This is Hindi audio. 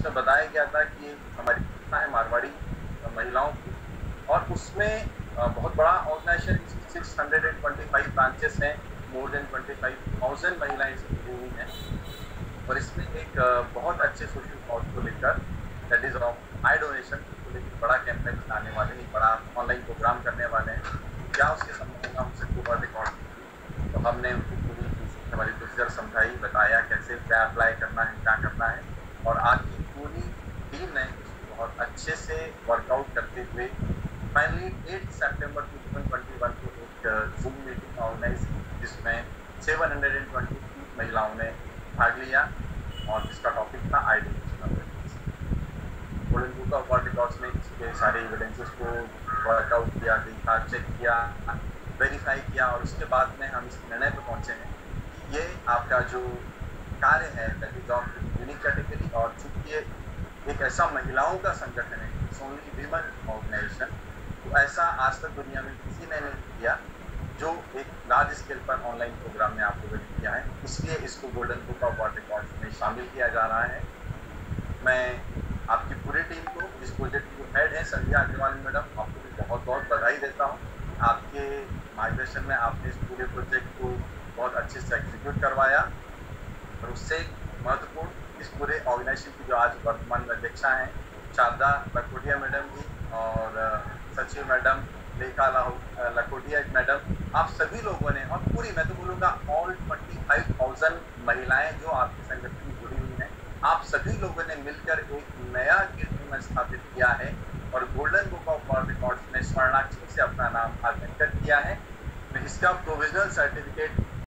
गया था कि हमारी है मारवाड़ी महिलाओं की। और उसमें बहुत बड़ा organisation six hundred and twenty five branches हैं more than twenty five thousand महिलाएँ इसमें जुड़ी हुई हैं। और इसमें एक बहुत अच्छे सोशल कॉज को लेकर that is of eye donation को लेकर बड़ा कैंपेन आने वाले हैं, बड़ा ऑनलाइन प्रोग्राम करने वाले हैं। क्या उसके संबंध में हमसे पूरा रिकॉर्ड तो हमने उनको पूरी हमारी प्रोसीजर समझाई, बताया कैसे क्या अप्लाई करना है, क्या करना है। और आज की पूरी टीम ने बहुत अच्छे से वर्कआउट करते हुए फाइनली 8 सितंबर 2021 को एक जूम मीटिंग ऑर्गेनाइज की, जिसमें 720 महिलाओं ने भाग लिया और जिसका टॉपिक था identification golden book of world records में इसके सारे एविडेंसेस को वर्कआउट किया, देखा चेक किया वेरीफाई किया और उसके बाद में हम इस निर्णय पर पहुँचे हैं कि ये आपका जो कार्य है that is of unique category और चूँकि ये एक ऐसा महिलाओं का संगठन है? इट्स ओनली वीमन ऑर्गेनाइजेशन तो ऐसा आज तक दुनिया में किसी ने नहीं किया, जो एक लार्ज स्केल पर ऑनलाइन प्रोग्राम में आप लोगों ने किया है। इसलिए इसको golden book of world records में शामिल किया जा रहा है। मैं आपकी पूरी टीम को इस प्रोजेक्ट की जो हेड है संध्या अग्रवाल मैडम, आपको भी बहुत बहुत बधाई देता हूँ। आपके मार्गदर्शन में आपने इस पूरे प्रोजेक्ट को बहुत अच्छे से एग्जीक्यूट करवाया और उससे महत्वपूर्ण इस पूरे ऑर्गेनाइजेशन की जो आज वर्तमान में अध्यक्षा हैं, शारदा लखोटिया मैडम जी और सचिव मैडम लेखा लखोटिया मैडम, आप सभी लोगों ने और पूरी मैं तो बोलूँगा ऑल ट्वेंटी फाइव थाउज़ेंड महिलाएँ जो आपके संगठन में जुड़ी हुई हैं, आप सभी लोगों ने मिलकर एक नया कीर्तिमान स्थापित किया है और golden book of world records ने स्वर्णाक्षर से अपना नाम आगंतुक किया है। इसका प्रोविजनल सर्टिफिकेट